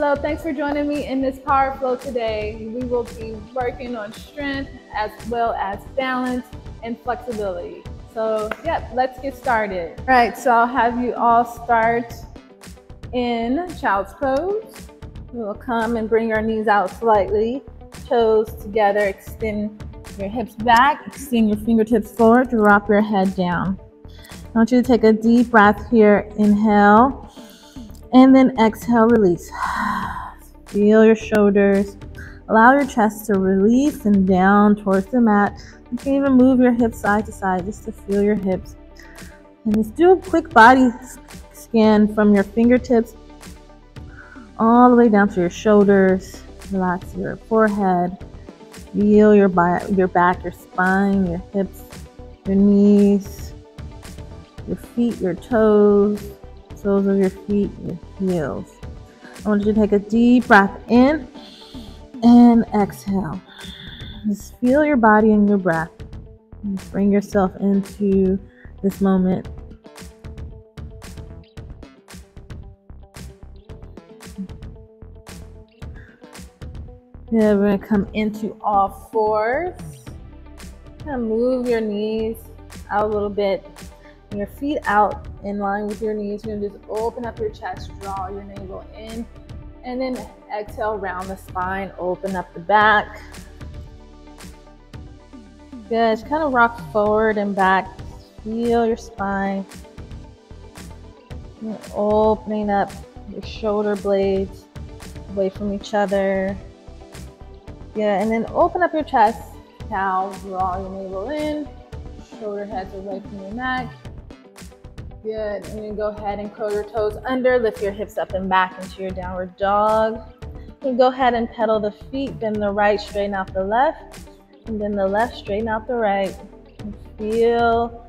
Hello, thanks for joining me in this power flow today. We will be working on strength as well as balance and flexibility. So, yeah, let's get started. All right, so I'll have you all start in child's pose. We'll come and bring our knees out slightly, toes together, extend your hips back, extend your fingertips forward, drop your head down. I want you to take a deep breath here. Inhale, and then exhale, release. Feel your shoulders. Allow your chest to release and down towards the mat. You can even move your hips side to side just to feel your hips. And just do a quick body scan from your fingertips all the way down to your shoulders. Relax your forehead. Feel your, your back, your spine, your hips, your knees, your feet, your toes, soles of your feet, your heels. I want you to take a deep breath in and exhale. Just feel your body and your breath. Just bring yourself into this moment Yeah, we're gonna come into all fours. Kind of move your knees out a little bit. And your feet out in line with your knees. You're gonna just open up your chest, draw your navel in, and then exhale, round the spine, open up the back. Good. Just kind of rock forward and back. Feel your spine. opening up your shoulder blades away from each other. Yeah, and then open up your chest. Now draw your navel in, shoulder heads away from your neck. Good. And then go ahead and curl your toes under, lift your hips up and back into your downward dog. And go ahead and pedal the feet, bend the right, straighten out the left, and then the left, straighten out the right. And feel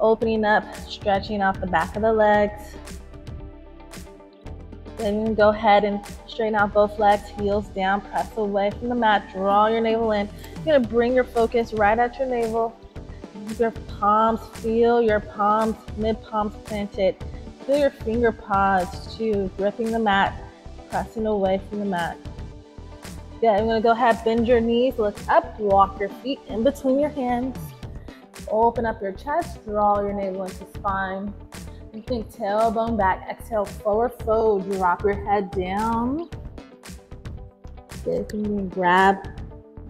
opening up, stretching off the back of the legs. Then go ahead and straighten out both legs, heels down, press away from the mat, draw your navel in. You're gonna bring your focus right at your navel. Your palms, feel your palms, mid palms planted. Feel your finger paws too, gripping the mat, pressing away from the mat. Yeah, I'm gonna go ahead, bend your knees, look up, walk your feet in between your hands. Open up your chest, draw your navel into spine. You think tailbone back, exhale, forward fold, drop your head down. Good, you can grab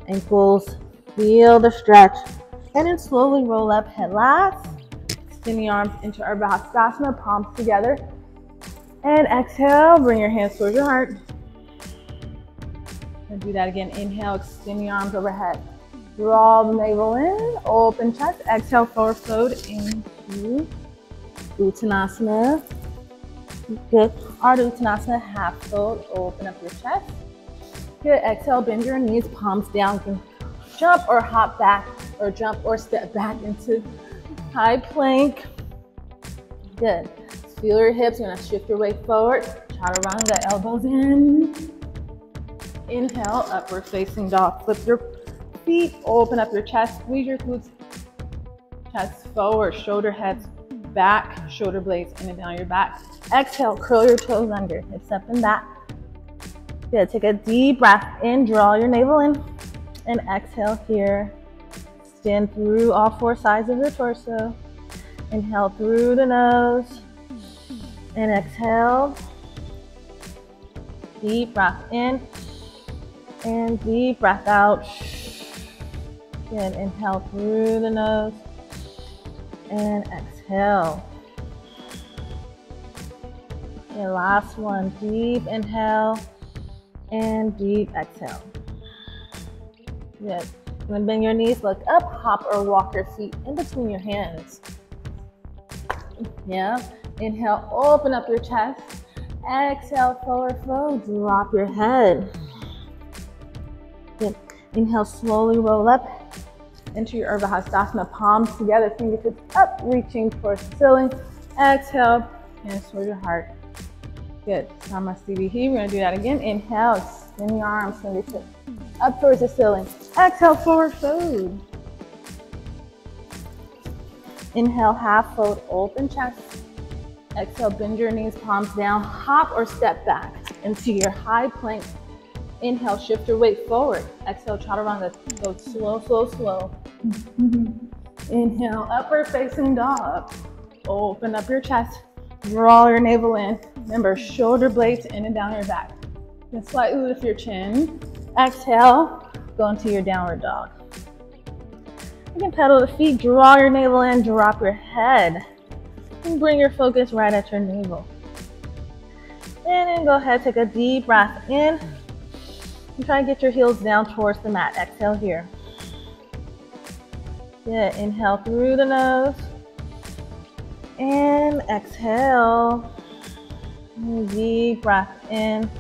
ankles, feel the stretch, and then slowly roll up, head last. Extend the arms into Urdhva Hastasana, palms together. And exhale, bring your hands towards your heart. And do that again. Inhale, extend the arms overhead. Draw the navel in, open chest. Exhale, forward fold into Uttanasana. Good. Ardha Uttanasana, half fold, open up your chest. Good. Exhale, bend your knees, palms down. You can jump or hop back or jump or step back into high plank. Good. Feel your hips. You're gonna shift your weight forward. Chaturanga, elbows in. Inhale, upward facing dog. Flip your feet, open up your chest, squeeze your glutes, chest forward, shoulder heads back, shoulder blades in and down your back. Exhale, curl your toes under, hips up and back. Good, take a deep breath in, draw your navel in, and exhale here. Stand through all four sides of your torso. Inhale through the nose, and exhale. Deep breath in, and deep breath out. Good, inhale through the nose, and exhale. Okay, last one, deep inhale and deep exhale. Good. When bend your knees, look up, hop or walk your feet in between your hands. Yeah. Inhale, open up your chest. Exhale, forward fold, drop your head. Good. Inhale, slowly roll up into your Urdhva palms together, fingertips up, reaching towards the ceiling. Exhale, hands towards your heart. Good. Namaste We're gonna do that again. Inhale, extend your arms, fingertips up towards the ceiling. Exhale, forward fold. Inhale, half fold, open chest. Exhale, bend your knees, palms down, hop or step back into your high plank. Inhale, shift your weight forward. Exhale, chaturanga. Go slow, slow, slow. Inhale, upward facing dog. Open up your chest. Draw your navel in. Remember, shoulder blades in and down your back. Then slightly lift your chin. Exhale, go into your downward dog. You can pedal the feet, draw your navel in, drop your head. And bring your focus right at your navel. And then go ahead, take a deep breath in. And try and get your heels down towards the mat. Exhale here. Good. Inhale through the nose. And exhale. Deep breath in.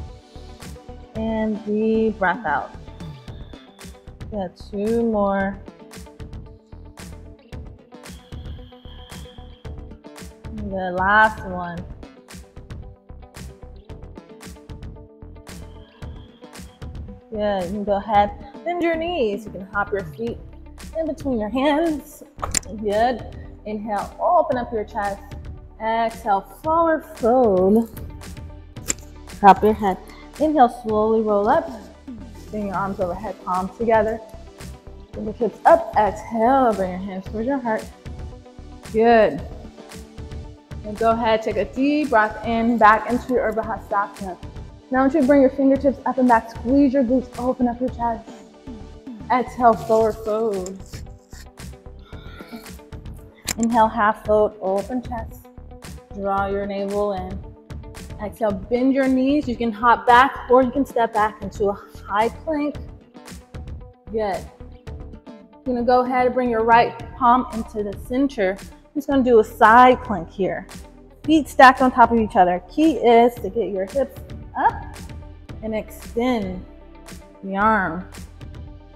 And deep breath out. Good. Two more. The last one. Good. You can go ahead, bend your knees. You can hop your feet in between your hands. Good. Inhale, open up your chest. Exhale, forward fold. Drop your head. Inhale, slowly roll up. Bring your arms overhead, palms together. Hips up. Exhale, bring your hands towards your heart. Good. And go ahead, take a deep breath in, back into your Urdhva Hastasana. Now I want you to bring your fingertips up and back, squeeze your glutes, open up your chest. Exhale, forward fold. Inhale, half fold, open chest. Draw your navel in. Exhale, bend your knees. You can hop back or you can step back into a high plank. Good. You're gonna go ahead and bring your right palm into the center. I'm just gonna do a side plank here. Feet stacked on top of each other. Key is to get your hips up and extend the arm.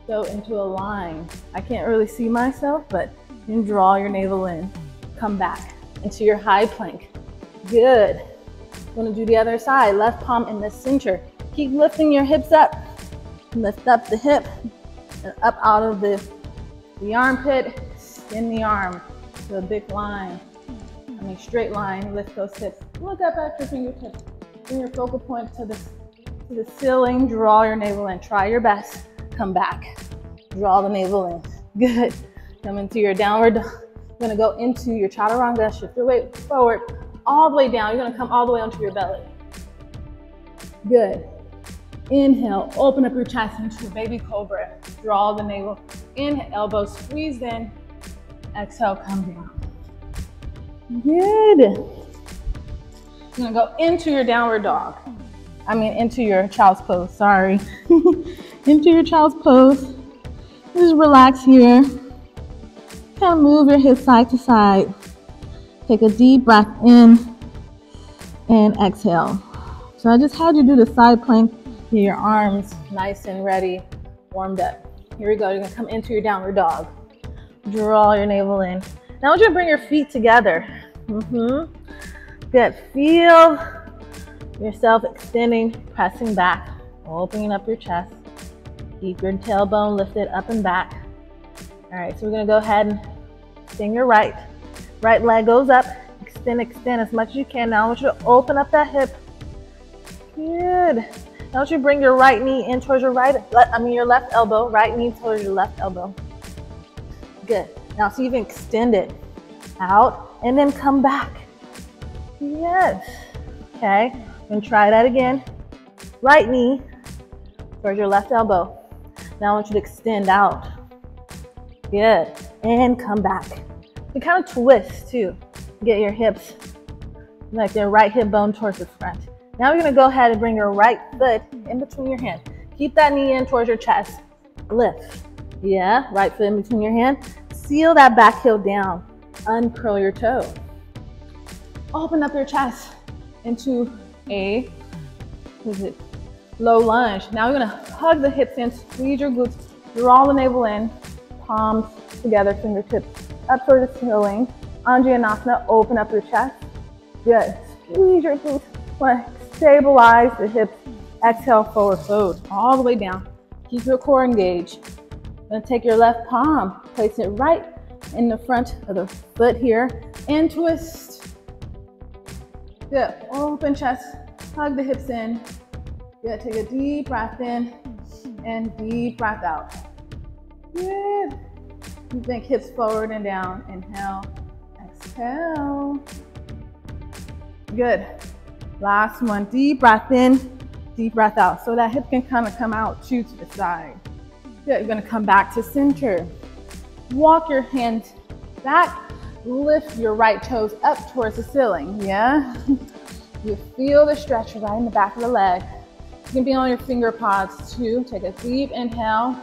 Go into a line. I can't really see myself, but you can draw your navel in. Come back into your high plank. Good. Gonna do the other side. Left palm in the center. Keep lifting your hips up. Lift up the hip and up out of the, the armpit. Spin the arm to a big line. I mean straight line. Lift those hips. Look up at your fingertips. Bring your focal point to the, to the ceiling. Draw your navel in. Try your best. Come back. Draw the navel in. Good. Come into your downward. You're gonna go into your chaturanga. Shift your weight forward, all the way down. You're gonna come all the way onto your belly. Good. Inhale, open up your chest into baby cobra. Draw the navel. Inhale, elbows squeezed in. Exhale, come down. Good. You're gonna go into your downward dog. I mean, into your child's pose, sorry. into your child's pose. Just relax here. Kind of move your hips side to side. Take a deep breath in and exhale. So I just had you do the side plank. Get your arms nice and ready, warmed up. Here we go. You're gonna come into your downward dog. Draw your navel in. Now I want you to bring your feet together. Mm-hmm. Good. Feel yourself extending, pressing back, opening up your chest. Keep your tailbone lifted up and back. All right, so we're gonna go ahead and extend your right. Right leg goes up. Extend, extend as much as you can. Now I want you to open up that hip. Good. Want you bring your right knee in towards your right, I mean your left elbow, right knee towards your left elbow. Good. Now so you can extend it out and then come back. Yes. Okay. And try that again. Right knee towards your left elbow. Now I want you to extend out. Good. And come back. You kind of twist too. Get your hips, like your right hip bone towards the front. Now we're gonna go ahead and bring your right foot in between your hands. Keep that knee in towards your chest. Lift. Yeah, right foot in between your hands. Seal that back heel down. Uncurl your toe open up your chest into a is it low lunge. Now we're gonna hug the hips in, squeeze your glutes, draw the navel in, palms together, fingertips up toward the ceiling. Anjaneyasana, open up your chest. Good. Squeeze your glutes. Want to stabilize the hips. Exhale, forward fold, all the way down. Keep your core engaged. Gonna take your left palm, place it right in the front of the foot here, and twist Good. Open chest. Hug the hips in. Good. Take a deep breath in and deep breath out. Good. You think hips forward and down. Inhale. Exhale. Good. Last one. Deep breath in, deep breath out. So that hip can kind of come out to the side. Good. You're to come back to center. Walk your hands back. Lift your right toes up towards the ceiling. Yeah? You feel the stretch right in the back of the leg. You can be on your finger pods too. Take a deep inhale.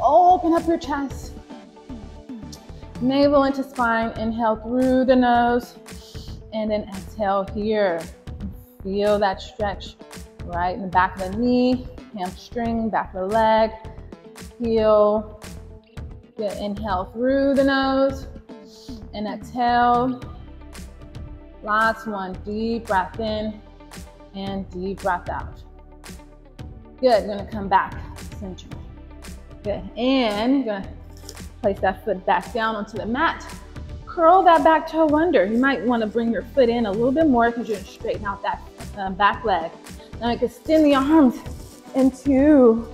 Open up your chest. Navel into spine. Inhale through the nose. And then exhale here. Feel that stretch right in the back of the knee, hamstring, back of the leg. Feel. Good. Inhale through the nose and exhale. Last one. Deep breath in and deep breath out. Good. Gonna come back center. Good. And gonna place that foot back down onto the mat. Curl that back toe under. You might want to bring your foot in a little bit more because you're gonna straighten out that um, back leg. Now you can extend the arms into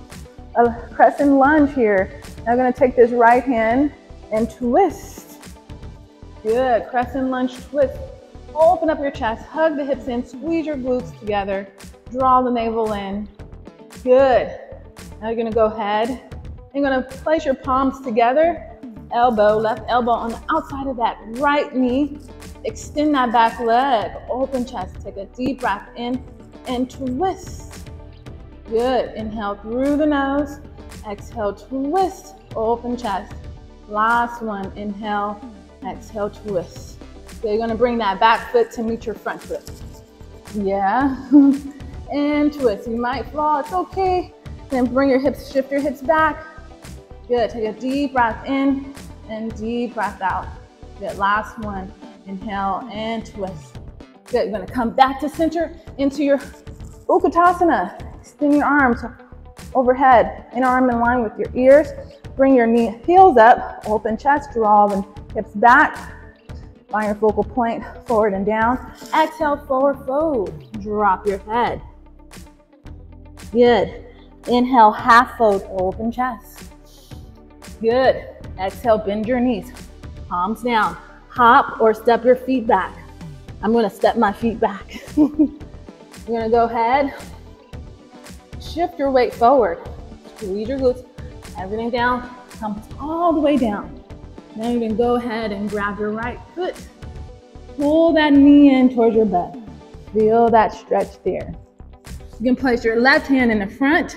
a crescent lunge here. Now I'm gonna take this right hand and twist. Good, crescent lunge twist. Open up your chest, hug the hips in, squeeze your glutes together, draw the navel in. Good. Now you're gonna go ahead. You're gonna place your palms together, elbow, left elbow on the outside of that right knee. Extend that back leg, open chest. Take a deep breath in and twist. Good. Inhale through the nose. Exhale, twist, open chest. Last one. Inhale, exhale, twist. So you're gonna bring that back foot to meet your front foot. Yeah. and twist. You might fall, it's okay. Then bring your hips, shift your hips back. Good. Take a deep breath in and deep breath out. Good. Last one. Inhale and twist. Good. You're gonna come back to center into your Utkatasana. Extend your arms overhead, in arm in line with your ears. Bring your knee heels up, open chest, draw the hips back. Find your focal point, forward and down. Exhale, forward fold. Drop your head. Good. Inhale, half fold, open chest. Good. Exhale, bend your knees. Palms down. Hop or step your feet back. I'm gonna step my feet back. You're gonna go ahead, shift your weight forward. Squeeze your glutes, everything down, comes all the way down. Now you can go ahead and grab your right foot. Pull that knee in towards your butt. Feel that stretch there. You can place your left hand in the front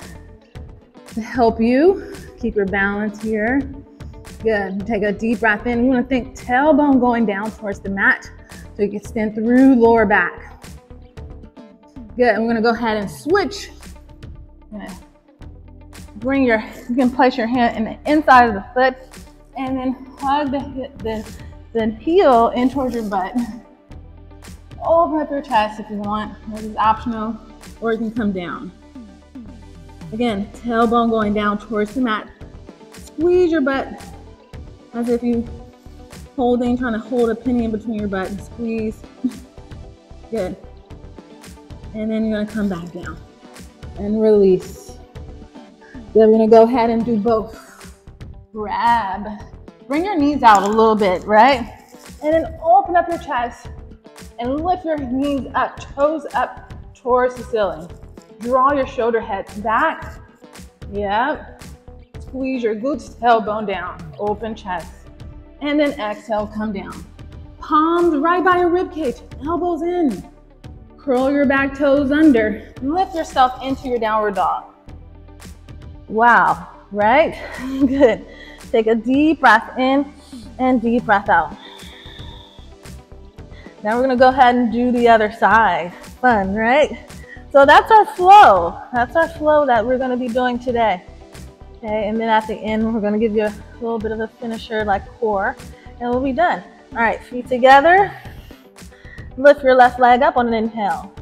to help you keep your balance here. Good. Take a deep breath in. You want to think tailbone going down towards the mat so you can stand through lower back. Good. I'm going to go ahead and switch. Bring your, you can place your hand in the inside of the foot and then hug the, the, the heel in towards your butt. Open up your chest if you want. This is optional, or you can come down. Again, tailbone going down towards the mat. Squeeze your butt as if you holding, trying to hold a penny in between your butt and squeeze. Good. And then you're gonna come back down and release. Then we're gonna go ahead and do both. Grab. Bring your knees out a little bit, right? And then open up your chest and lift your knees up, toes up towards the ceiling. Draw your shoulder heads back. Yep. Squeeze your glutes, tailbone down, open chest. And then exhale, come down. Palms right by your rib cage, elbows in. Curl your back toes under. Lift yourself into your downward dog. Wow, right? Good. Take a deep breath in and deep breath out. Now we're gonna go ahead and do the other side. Fun, right? So that's our flow. That's our flow that we're gonna be doing today. Okay, and then at the end, we're gonna give you a little bit of a finisher like core, and we'll be done. All right, feet together. Lift your left leg up on an inhale.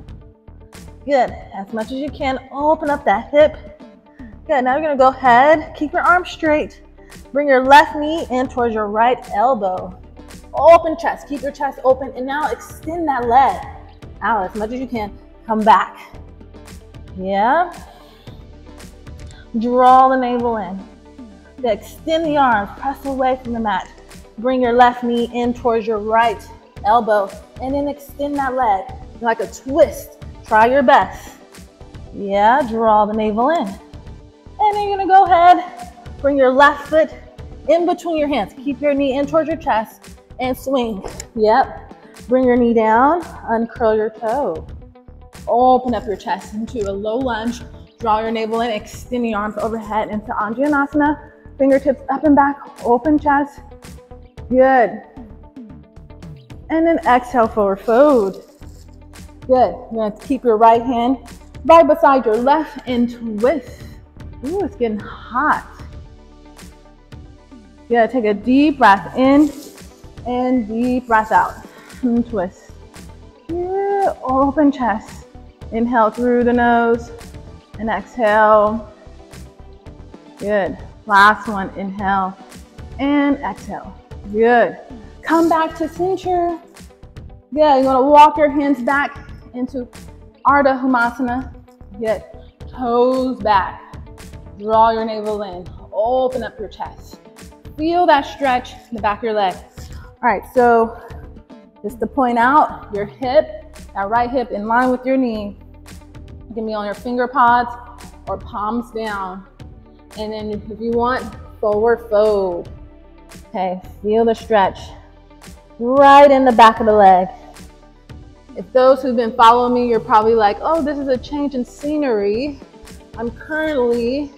Good, as much as you can, open up that hip. Good, now you're gonna go ahead, keep your arms straight. Bring your left knee in towards your right elbow. Open chest, keep your chest open, and now extend that leg. out as much as you can. Come back. Yeah. Draw the navel in. Extend the arms, press away from the mat. Bring your left knee in towards your right elbow, and then extend that leg like a twist. Try your best. Yeah, draw the navel in. And then you're gonna go ahead, bring your left foot in between your hands. Keep your knee in towards your chest and swing. Yep. Bring your knee down, uncurl your toe. Open up your chest into a low lunge. Draw your navel in, extend the arms overhead into Anjaneyasana. Fingertips up and back, open chest. Good. And then exhale, forward fold. Good. You're gonna keep your right hand right beside your left and twist. Ooh, it's getting hot. Gotta take a deep breath in and deep breath out. And twist. Yeah, open chest. Inhale through the nose and exhale. Good. Last one, inhale and exhale. Good. Come back to center. Good. You wanna walk your hands back into Ardha Hamasana. Good. Toes back. Draw your navel in. Open up your chest. Feel that stretch in the back of your leg. All right, so just to point out, your hip, that right hip in line with your knee. You can be on your finger pods or palms down. And then if you want, forward fold. Okay, feel the stretch right in the back of the leg. If those who've been following me, you're probably like, oh, this is a change in scenery. I'm currently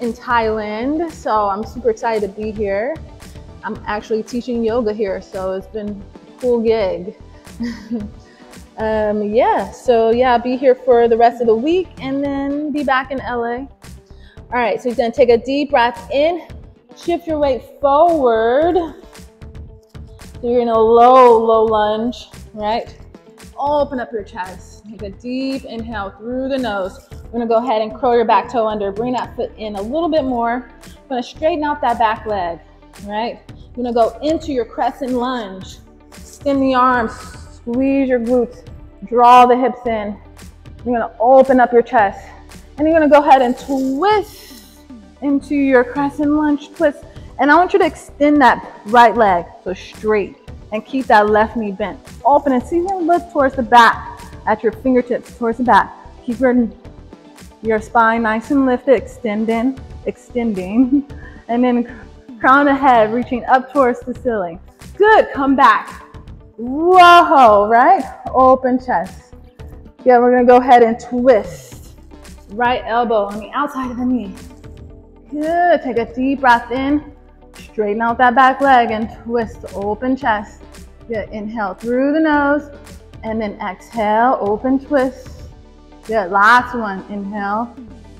in Thailand, so I'm super excited to be here. I'm actually teaching yoga here, so it's been a cool gig. um, yeah, so yeah, be here for the rest of the week and then be back in LA. All right, so you're gonna take a deep breath in, shift your weight forward. So you're in a low, low lunge, right? Open up your chest. Take a deep inhale through the nose. We're gonna go ahead and curl your back toe under. Bring that foot in a little bit more. We're gonna straighten out that back leg, right? You're gonna go into your crescent lunge. Extend the arms, squeeze your glutes, draw the hips in. You're gonna open up your chest. And you're gonna go ahead and twist into your crescent lunge twist. And I want you to extend that right leg, so straight, and keep that left knee bent. Open and see you look towards the back at your fingertips, towards the back. Keep your your spine nice and lifted, extending, extending, and then crown of head reaching up towards the ceiling. Good, come back. Whoa, right? Open chest. Yeah, we're gonna go ahead and twist. Right elbow on the outside of the knee. Good, take a deep breath in. Straighten out that back leg and twist, open chest. Good, inhale through the nose and then exhale, open twist. Good, last one. Inhale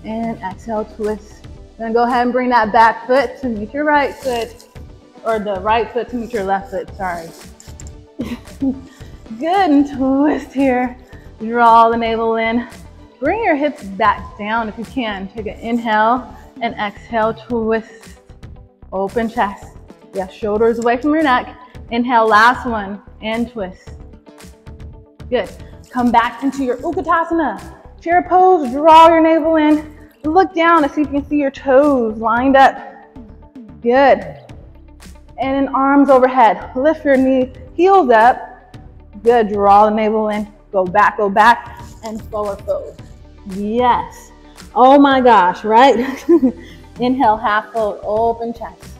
and exhale, twist. Then go ahead and bring that back foot to meet your right foot, or the right foot to meet your left foot, sorry. Good, and twist here. Draw the navel in. Bring your hips back down if you can. Take an inhale and exhale, twist. Open chest. Yeah, shoulders away from your neck. Inhale, last one, and twist. Good. Come back into your Utkatasana. Chair pose, draw your navel in. Look down to see if you can see your toes lined up. Good. And then arms overhead. Lift your knees, heels up. Good, draw the navel in. Go back, go back, and forward fold. Yes. Oh my gosh, right? Inhale, half fold, open chest.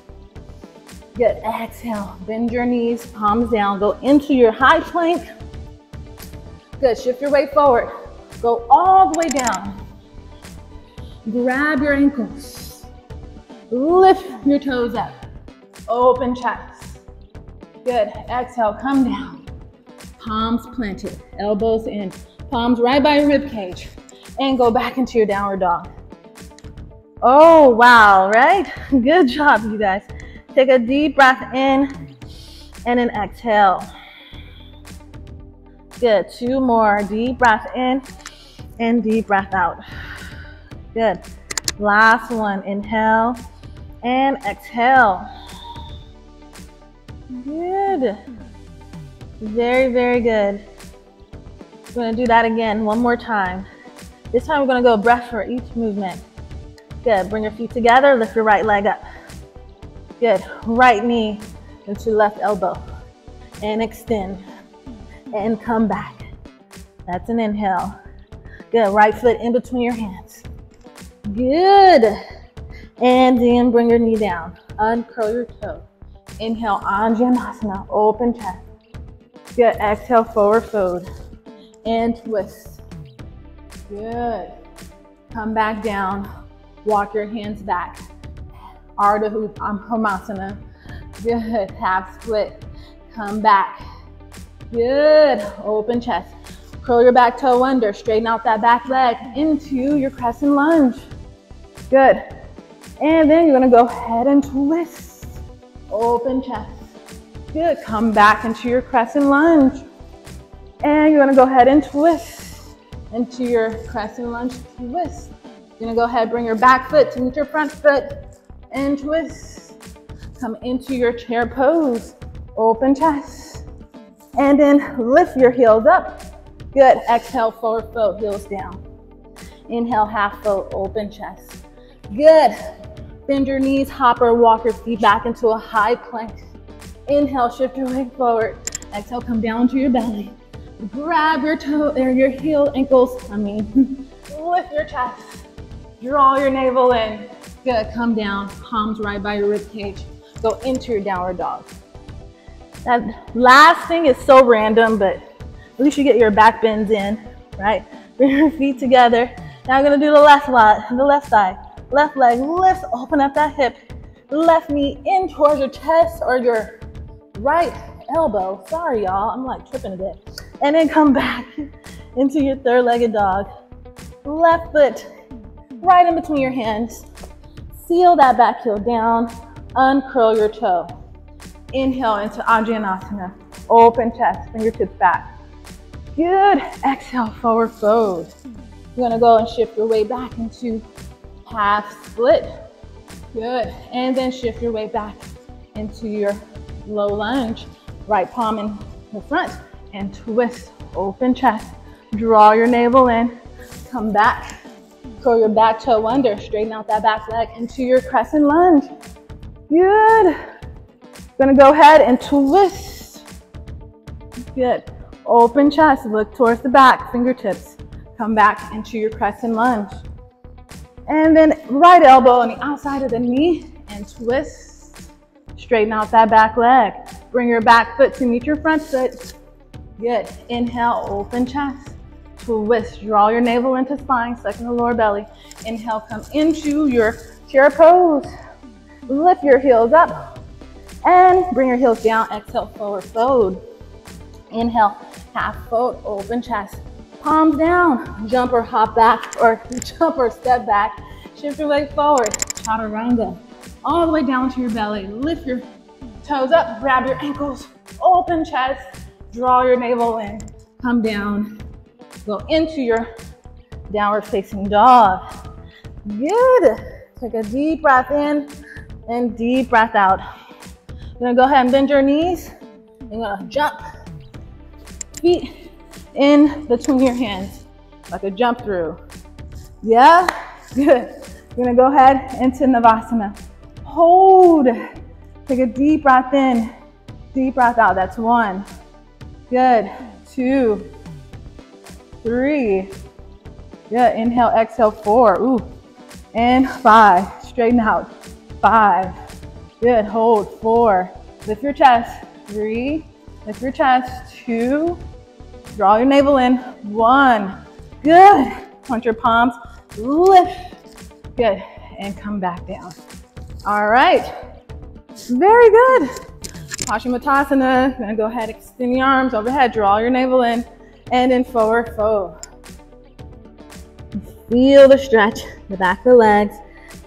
Good, exhale, bend your knees, palms down, go into your high plank. Good, shift your weight forward. Go all the way down. Grab your ankles. Lift your toes up. Open chest. Good, exhale, come down. Palms planted, elbows in. Palms right by your rib cage. And go back into your downward dog. Oh, wow, right? Good job, you guys. Take a deep breath in and then exhale. Good. Two more. Deep breath in and deep breath out. Good. Last one. Inhale and exhale. Good. Very, very good. We're gonna do that again one more time. This time we're gonna go breath for each movement. Good, bring your feet together, lift your right leg up. Good, right knee into left elbow. And extend, and come back. That's an inhale. Good, right foot in between your hands. Good. And then bring your knee down. Uncurl your toe. Inhale, Anjaneyasana, open chest. Good, exhale, forward fold. And twist. Good. Come back down. Walk your hands back. Ardha Hamasana. Um, Good. Half split. Come back. Good. Open chest. Curl your back toe under. Straighten out that back leg into your crescent lunge. Good. And then you're gonna go ahead and twist. Open chest. Good. Come back into your crescent lunge. And you're gonna go ahead and twist into your crescent lunge twist. You're gonna go ahead, bring your back foot to meet your front foot and twist. Come into your chair pose. Open chest. And then lift your heels up. Good. Exhale, forward fold, heels down. Inhale, half fold, open chest. Good. Bend your knees, hop or walk your feet back into a high plank. Inhale, shift your leg forward. Exhale, come down to your belly. Grab your toe or your heel ankles. I mean, lift your chest. Draw your navel in. Good. Come down. Palms right by your rib cage. Go into your downward dog. That last thing is so random, but at least you get your back bends in, right? Bring your feet together. Now I'm gonna do the left leg, the left side. Left leg lifts, open up that hip. Left knee in towards your chest or your right elbow. Sorry, y'all, I'm like tripping a bit. And then come back into your third-legged dog. Left foot right in between your hands. Seal that back heel down. Uncurl your toe. Inhale into Anjaneyasana. Open chest, fingertips back. Good. Exhale, forward fold. You're gonna go and shift your way back into half split. Good. And then shift your way back into your low lunge. Right palm in the front and twist. Open chest. Draw your navel in. Come back. Curl your back toe under. Straighten out that back leg into your crescent lunge. Good. Gonna go ahead and twist. Good. Open chest, look towards the back, fingertips. Come back into your crescent lunge. And then right elbow on the outside of the knee and twist. Straighten out that back leg. Bring your back foot to meet your front foot. Good. Inhale, open chest. Twist. Draw your navel into spine, sucking the lower belly. Inhale, come into your chair pose. Lift your heels up and bring your heels down. Exhale, forward fold. Inhale, half fold, open chest. Palms down, jump or hop back, or jump or step back. Shift your leg forward, chaturanga. All the way down to your belly. Lift your toes up, grab your ankles, open chest, draw your navel in, come down, go into your downward facing dog. Good. Take a deep breath in and deep breath out. You're gonna go ahead and bend your knees. You're gonna jump feet in between your hands, like a jump through. Yeah, good. You're gonna go ahead into Navasana. Hold. Take a deep breath in, deep breath out. That's one. Good. Two, three. Yeah, inhale, exhale, four. Ooh. And five. Straighten out. Five. Good. Hold. Four. Lift your chest. Three. Lift your chest. Two. Draw your navel in. One. Good. Punch your palms. Lift. Good. And come back down. All right. Very good. Paschimottanasana. Gonna go ahead, extend the arms overhead. Draw your navel in. And then forward fold. Feel the stretch, the back of the legs.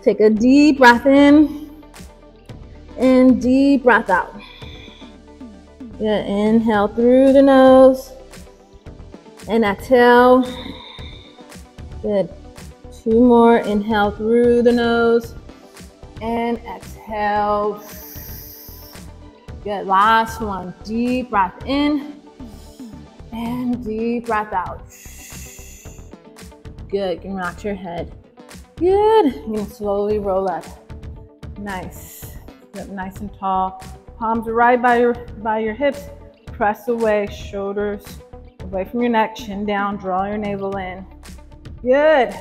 Take a deep breath in and deep breath out. Good. Inhale through the nose and exhale. Good. Two more. Inhale through the nose and exhale. Good. Last one. Deep breath in And deep breath out. Good. You can rock your head. Good. You're gonna slowly roll up. Nice. Up nice and tall. Palms right by your by your hips. Press away, shoulders away from your neck, chin down, draw your navel in. Good.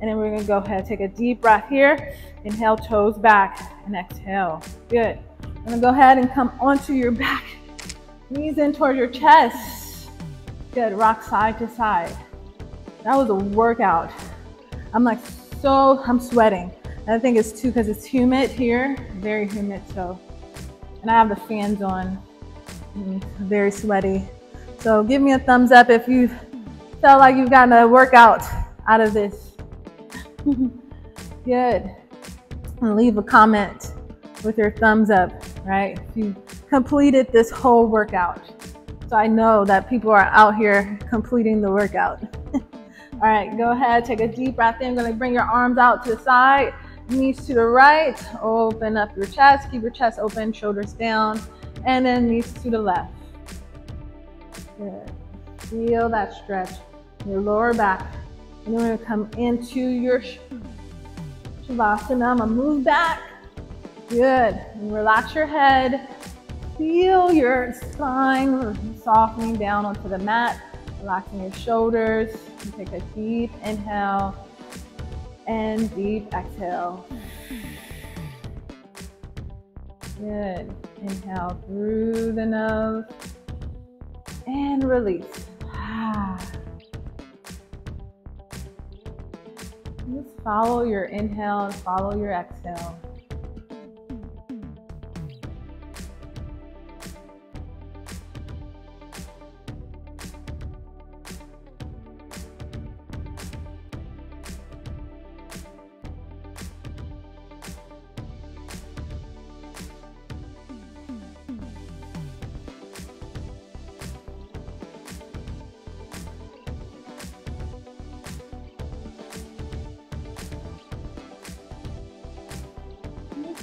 And then we're gonna go ahead, take a deep breath here. Inhale, toes back, and exhale. Good. I'm gonna go ahead and come onto your back. Knees in toward your chest. Good, rock side to side. That was a workout. I'm like so, I'm sweating. I think it's too, because it's humid here, very humid, so. And I have the fans on, very sweaty. So give me a thumbs up if you felt like you've gotten a workout out of this. Good. And leave a comment with your thumbs up, right? If you completed this whole workout. So I know that people are out here completing the workout. All right, go ahead, take a deep breath in. I'm gonna bring your arms out to the side, knees to the right, open up your chest, keep your chest open, shoulders down, and then knees to the left. Feel that stretch, in your lower back. And then we're gonna come into your Shavasana. I'm gonna move back. Good. And relax your head. Feel your spine softening down onto the mat, relaxing your shoulders. You take a deep inhale and deep exhale. Good. Inhale through the nose and release. Just follow your inhale and follow your exhale.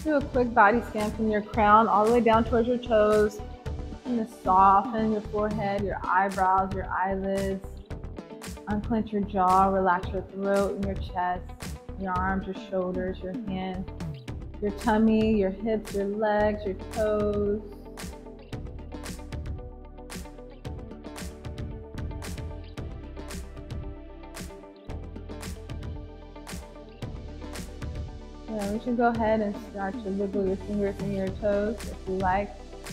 Do a quick body scan from your crown all the way down towards your toes. And to soften your forehead, your eyebrows, your eyelids. Unclench your jaw, relax your throat and your chest, your arms, your shoulders, your hands, your tummy, your hips, your legs, your toes. We should go ahead and start to wiggle your fingers and your toes if you like.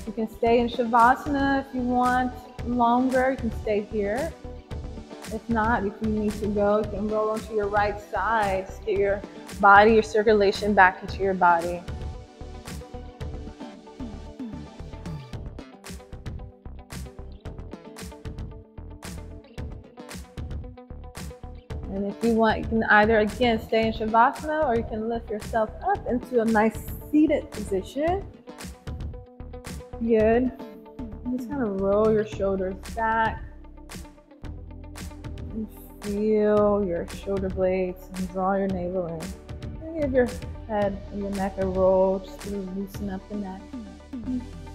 You can stay in Shavasana if you want longer. You can stay here. If not, if you need to go, you can roll onto your right side. Get your body, your circulation back into your body. And if you want, you can either again stay in Shavasana or you can lift yourself up into a nice seated position. Good. Just kind of roll your shoulders back. And feel your shoulder blades and draw your navel in. And give your head and your neck a roll just to loosen up the neck.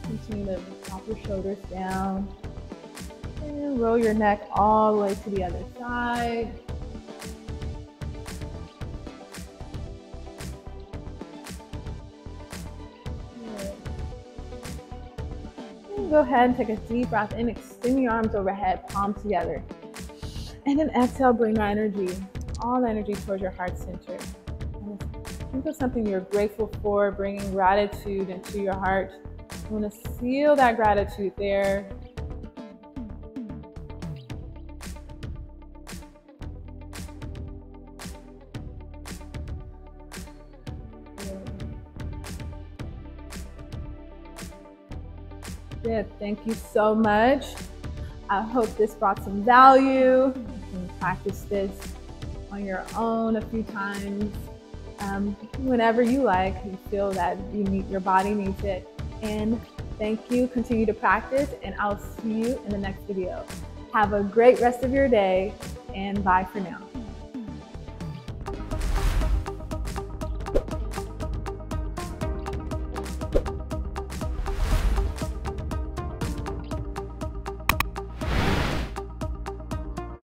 Continue to drop your shoulders down. And roll your neck all the way to the other side. Go ahead and take a deep breath in, extend your arms overhead, palms together. And then exhale, bring your energy, all the energy towards your heart center. think of something you're grateful for, bringing gratitude into your heart. You want to feel that gratitude there. Thank you so much. I hope this brought some value. You can practice this on your own a few times. Um, whenever you like, you feel that you need your body needs it. And thank you. Continue to practice, and I'll see you in the next video. Have a great rest of your day, and bye for now.